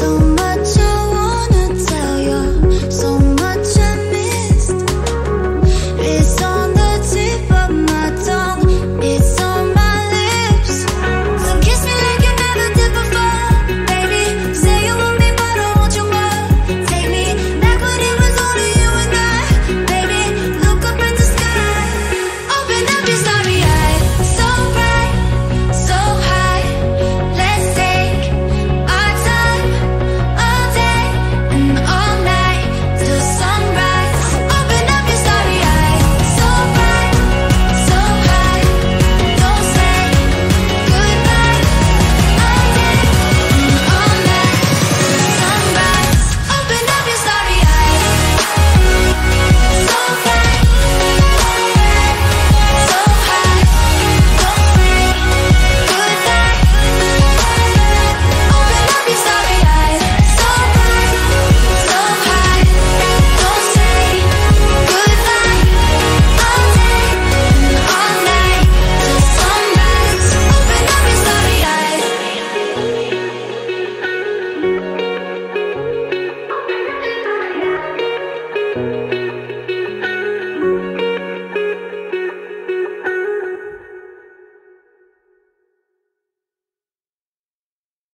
so